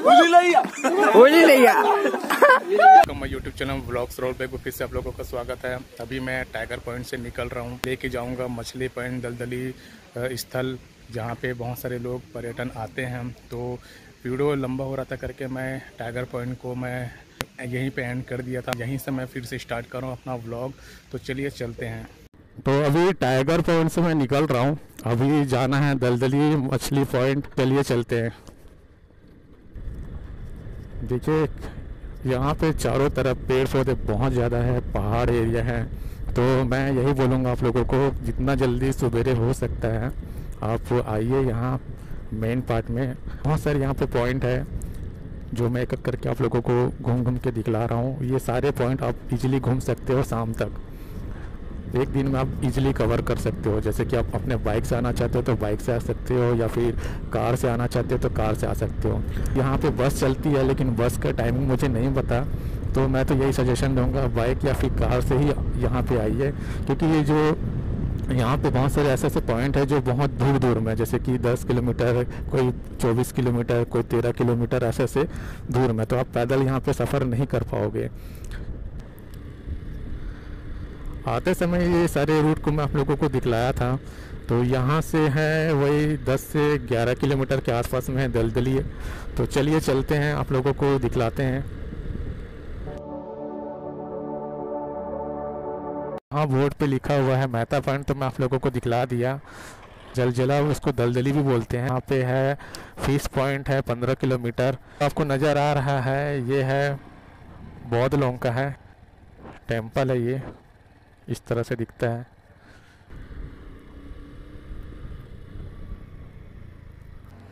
होली लिया मैं YouTube channel blogs road पे फिर से आप लोगों का स्वागत है। अभी मैं टाइगर पॉइंट से निकल रहा हूँ। लेके जाऊँगा मछली पॉइंट दलदली स्थल जहाँ पे बहुत सारे लोग पर्यटन आते हैं। तो वीडियो लंबा हो रहा था करके मैं टाइगर पॉइंट को मैं यहीं पे एंड कर दिया था। यहीं से मैं फिर से स्टार्ट कर रहा हूँ अपना व्लॉग तो चलिए चलते हैं। तो अभी टाइगर पॉइंट से मैं निकल रहा हूँ। अभी जाना है दलदली मछली पॉइंट चलिए चलते हैं। देखिए, यहाँ पे चारों तरफ़ पेड़ पौधे बहुत ज़्यादा है, पहाड़ एरिया है। तो मैं यही बोलूँगा आप लोगों को, जितना जल्दी सबेरे हो सकता है, आप आइए यहाँ मेन पार्ट में। बहुत सारे, यहाँ पे पॉइंट है, जो मैं एक करके आप लोगों को घूम घूम के दिखला रहा हूँ। ये सारे पॉइंट आप इजीली घूम सकते हो शाम तक। एक दिन में आप इजीली कवर कर सकते हो। जैसे कि आप अपने बाइक से आना चाहते हो तो बाइक से आ सकते हो, या फिर कार से आना चाहते हो तो कार से आ सकते हो। यहाँ पे बस चलती है, लेकिन बस का टाइमिंग मुझे नहीं पता तो मैं तो यही सजेशन दूँगा बाइक या फिर कार से ही यहाँ पे आइए। क्योंकि ये जो यहाँ पे बहुत सारे ऐसे ऐसे पॉइंट है जो बहुत दूर दूर में, जैसे कि 10 किलोमीटर, कोई 24 किलोमीटर, कोई 13 किलोमीटर ऐसे ऐसे दूर में तो आप पैदल यहाँ पे सफ़र नहीं कर पाओगे। आते समय ये सारे रूट को मैं आप लोगों को दिखलाया था। तो यहाँ से है, वही 10 से 11 किलोमीटर के आसपास में है, दलदली तो चलिए चलते हैं, आप लोगों को दिखलाते हैं। हाँ बोर्ड पे लिखा हुआ है, मेहता पॉइंट तो मैं आप लोगों को दिखला दिया। जलजला उसको दलदली भी बोलते हैं। यहाँ पे है फ़ीस पॉइंट है, पंद्रह किलोमीटर। आपको नज़र आ रहा है, ये है, बौद्ध लोंग का है टेंपल है ये। इस तरह से दिखता है।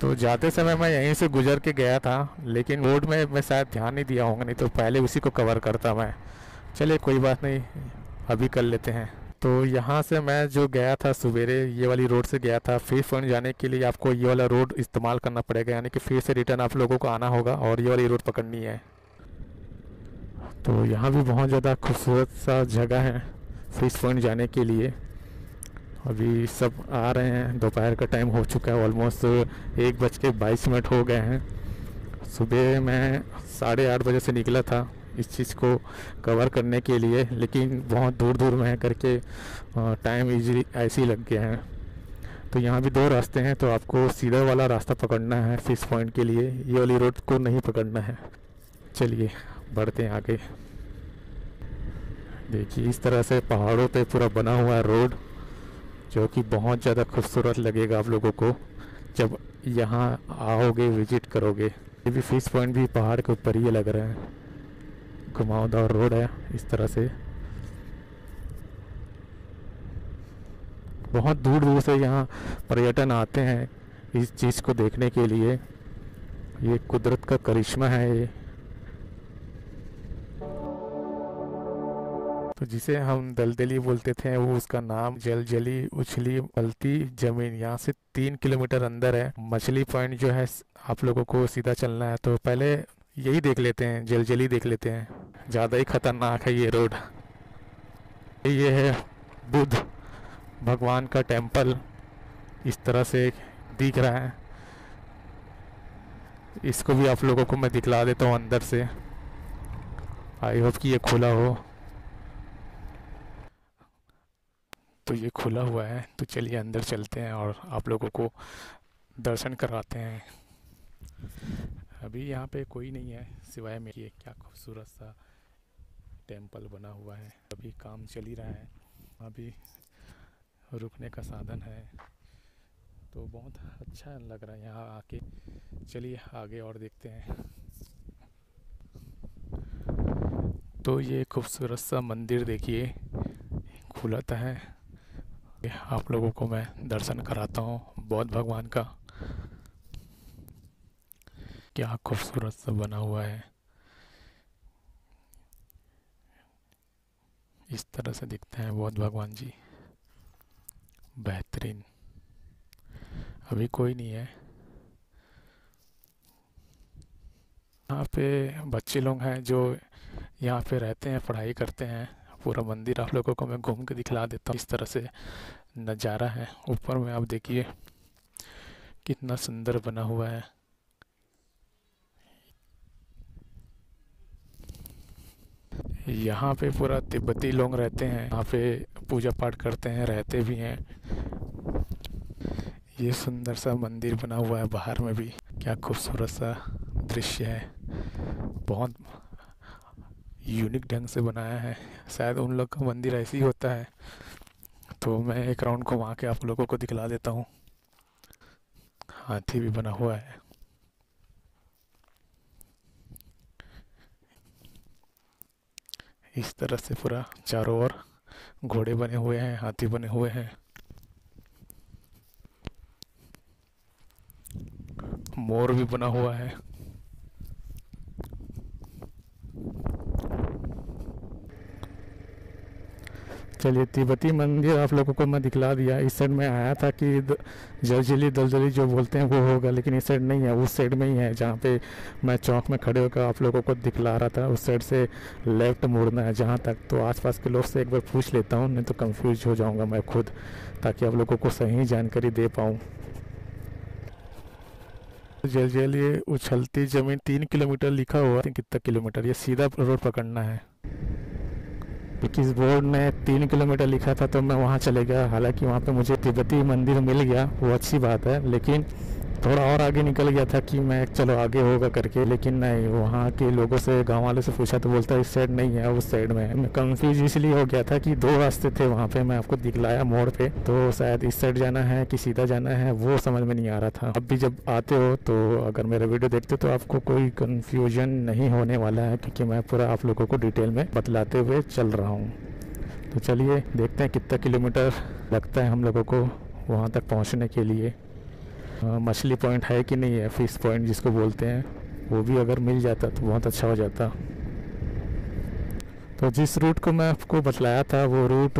तो जाते समय मैं यहीं से गुजर के गया था, लेकिन रोड में मैं शायद ध्यान नहीं दिया होगा, नहीं तो पहले उसी को कवर करता मैं। चलिए कोई बात नहीं, अभी कर लेते हैं। तो यहाँ से मैं जो गया था सवेरे ये वाली रोड से गया था। फिर पॉइंट जाने के लिए आपको ये वाला रोड इस्तेमाल करना पड़ेगा, यानी कि फिर से रिटर्न आप लोगों को आना होगा और ये वाली रोड पकड़नी है। तो यहाँ भी बहुत ज़्यादा खूबसूरत सा जगह है। फ़िश पॉइंट जाने के लिए। अभी सब आ रहे हैं। दोपहर का टाइम हो चुका है ऑलमोस्ट एक बज के बाईस मिनट हो गए हैं। सुबह मैं साढ़े आठ बजे से निकला था इस चीज़ को कवर करने के लिए, लेकिन बहुत दूर दूर में करके टाइम इजीली ऐसे ही लग गया है। तो यहाँ भी दो रास्ते हैं तो आपको सीधा वाला रास्ता पकड़ना है फ़िश पॉइंट के लिए। ये वाली रोड को नहीं पकड़ना है। चलिए, बढ़ते हैं आगे। देखिए, इस तरह से पहाड़ों पे पूरा बना हुआ है रोड, जो कि बहुत ज़्यादा खूबसूरत लगेगा आप लोगों को। जब यहाँ आओगे, विज़िट करोगे, ये भी फ़िश पॉइंट भी पहाड़ के ऊपर ही लग रहा है। घुमावदार रोड है, इस तरह से। बहुत दूर दूर से यहाँ पर्यटन आते हैं, इस चीज़ को देखने के लिए। ये कुदरत का करिश्मा है ये। तो जिसे हम दलदली बोलते थे, वो उसका नाम जल जली उछली पलती ज़मीन। यहाँ से तीन किलोमीटर अंदर है। मछली पॉइंट जो है, आप लोगों को सीधा चलना है। तो पहले यही देख लेते हैं जल जली देख लेते हैं। ज़्यादा ही खतरनाक है ये रोड। ये है बुद्ध। भगवान का टेंपल इस तरह से दिख रहा है। इसको भी आप लोगों को मैं दिखला देता हूँ अंदर से। आई होप कि ये खुला हो। तो ये खुला हुआ है तो चलिए अंदर चलते हैं और आप लोगों को दर्शन कराते हैं। अभी यहाँ पे कोई नहीं है, सिवाय में ये क्या खूबसूरत सा टेंपल बना हुआ है। अभी काम चल ही रहा है। अभी रुकने का साधन है। तो बहुत अच्छा लग रहा है यहाँ आके। चलिए आगे और देखते हैं। तो ये खूबसूरत सा मंदिर देखिए खुला था है। आप लोगों को मैं दर्शन कराता हूँ बौद्ध भगवान का। क्या खूबसूरत सा बना हुआ है। इस तरह से दिखते हैं बौद्ध भगवान जी। बेहतरीन। अभी कोई नहीं है। यहाँ पे बच्चे लोग हैं जो यहाँ पे रहते हैं, पढ़ाई करते हैं। पूरा मंदिर आप लोगों को मैं घूम के दिखला देता हूँ। इस तरह से नज़ारा है। ऊपर में आप देखिए, कितना सुंदर बना हुआ है। यहाँ पे पूरा तिब्बती लोग रहते हैं। यहाँ पे पूजा पाठ करते हैं, रहते भी हैं। ये सुंदर सा मंदिर बना हुआ है बाहर में भी। क्या खूबसूरत सा दृश्य है। बहुत यूनिक ढंग से बनाया है। शायद उन लोग का मंदिर ऐसे ही होता है। तो मैं एक राउंड को वहाँ के आप लोगों को दिखला देता हूँ। हाथी भी बना हुआ है। इस तरह से पूरा चारों ओर घोड़े बने हुए हैं, हाथी बने हुए हैं। मोर भी बना हुआ है। चलिए, तिब्बती मंदिर आप लोगों को मैं दिखला दिया। इस साइड में आया था कि जलजली दलजली जो बोलते हैं वो होगा, लेकिन इस साइड नहीं है, उस साइड में ही है, जहाँ पे मैं चौक में खड़े होकर आप लोगों को दिखला रहा था। उस साइड से लेफ़्ट मुड़ना है, जहाँ तक तो आसपास के लोग से एक बार पूछ लेता हूँ, नहीं तो कंफ्यूज हो जाऊँगा मैं खुद, ताकि आप लोगों को सही जानकारी दे पाऊँ। जल जल ये उछलती ज़मीन तीन किलोमीटर लिखा हुआ है, कितना किलोमीटर? ये सीधा रोड पकड़ना है। किस बोर्ड में तीन किलोमीटर लिखा था तो मैं वहाँ चले गया। हालाँकि वहाँ पे मुझे तिब्बती मंदिर मिल गया, वो अच्छी बात है, लेकिन थोड़ा और आगे निकल गया था कि मैं चलो आगे होगा करके, लेकिन नहीं, वहाँ के लोगों से, गाँव वाले से पूछा तो बोलता इस साइड नहीं है उस साइड में मैं कंफ्यूज इसलिए हो गया था कि दो रास्ते थे वहाँ पे, मैं आपको दिखलाया मोड़ पे। तो शायद इस साइड जाना है कि सीधा जाना है, वो समझ में नहीं आ रहा था। अब भी जब आते हो तो अगर मेरा वीडियो देखते हो तो आपको कोई कन्फ्यूज़न नहीं होने वाला है, क्योंकि मैं पूरा आप लोगों को डिटेल में बतलाते हुए चल रहा हूँ। तो चलिए, देखते हैं कितना किलोमीटर लगता है हम लोगों को वहाँ तक पहुँचने के लिए। मछली पॉइंट है कि नहीं है फ़िश पॉइंट जिसको बोलते हैं, वो भी अगर मिल जाता तो बहुत अच्छा हो जाता। तो जिस रूट को मैं आपको बतलाया था, वो रूट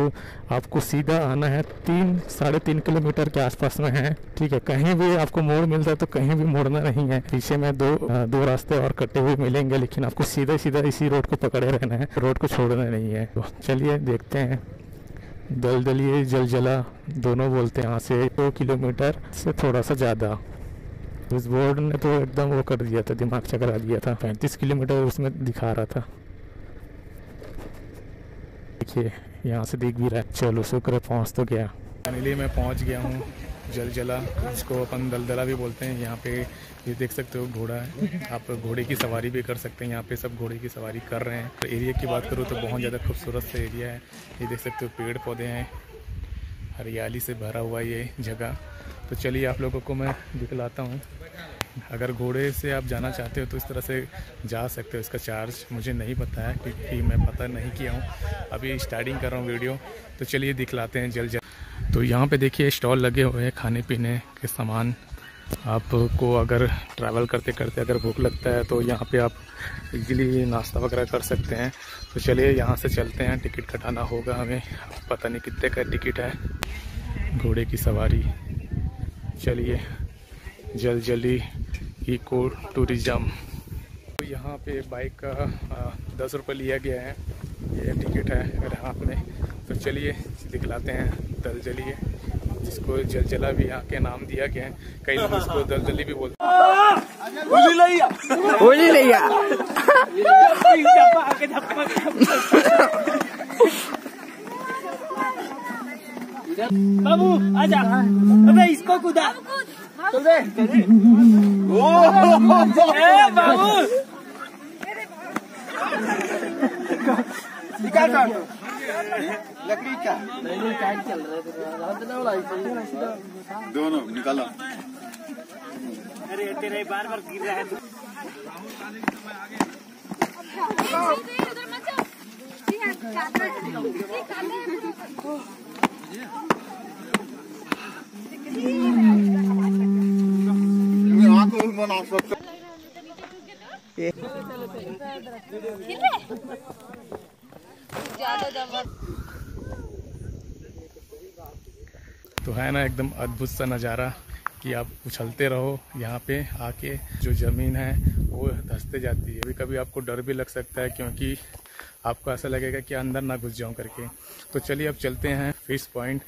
आपको सीधा आना है तीन, साढ़े तीन किलोमीटर के आसपास में है, ठीक है? कहीं भी आपको मोड़ मिलता है तो कहीं भी मोड़ना नहीं है। पीछे में दो दो रास्ते और कटे हुए मिलेंगे, लेकिन आपको सीधा सीधा इसी रोड को पकड़े रहना है रोड को छोड़ना नहीं है। तो चलिए देखते हैं। दलदली जलजला, दोनों बोलते हैं। यहाँ से दो किलोमीटर से थोड़ा सा ज़्यादा। उस बोर्ड ने तो एकदम वो कर दिया था, दिमाग चकरा दिया था। पैंतीस किलोमीटर उसमें दिखा रहा था। देखिए, यहाँ से दिख भी रहा है। चलो, शुक्र पहुँच तो गया। फाइनली मैं पहुँच गया हूँ। जल जला, जिसको अपन दलदला भी बोलते हैं, यहाँ पे ये देख सकते हो घोड़ा है। आप घोड़े की सवारी भी कर सकते हैं, यहाँ पे सब घोड़े की सवारी कर रहे हैं। तो एरिया की बात करूँ तो बहुत ज़्यादा खूबसूरत सा एरिया है। ये देख सकते हो पेड़ पौधे हैं। हरियाली से भरा हुआ ये जगह। तो चलिए आप लोगों को मैं दिखलाता हूँ। अगर घोड़े से आप जाना चाहते हो तो इस तरह से जा सकते हो, इसका चार्ज मुझे नहीं पता है, क्योंकि मैं पता नहीं किया हूँ। अभी स्टार्टिंग कर रहा हूँ वीडियो तो चलिए दिखलाते हैं जल्द जल तो यहाँ पे देखिए स्टॉल लगे हुए हैं खाने पीने के सामान। आपको अगर ट्रैवल करते करते अगर भूख लगता है तो यहाँ पे आप इजीली नाश्ता वगैरह कर सकते हैं। तो चलिए यहाँ से चलते हैं टिकट कटाना होगा हमें। पता नहीं कितने का टिकट है, घोड़े की सवारी। चलिए। जल जल्दी इको टूरिज़म। तो यहाँ पे बाइक का दस रुपये लिया गया है। ये टिकट है मेरे हाथ में। तो चलिए दिखलाते हैं दल जलिए जिसको जलजला भी यहाँ के नाम दिया गया है। कई लोग इसको दलदली भी बोलते बाबू आजा। अबे इसको कूदा। चल दे बाबू निकाल लकड़ी का नहीं चल रहा है। दोनों निकालो। अरे तेरे बार बार गिर रहा है उधर बना सकते तो है ना एकदम अद्भुत सा नज़ारा कि आप उछलते रहो यहाँ पे आके जो ज़मीन है वो धंसते जाती है। कभी कभी आपको डर भी लग सकता है क्योंकि आपको ऐसा लगेगा कि अंदर ना घुस जाऊँ करके। तो चलिए अब चलते हैं फ़िश पॉइंट।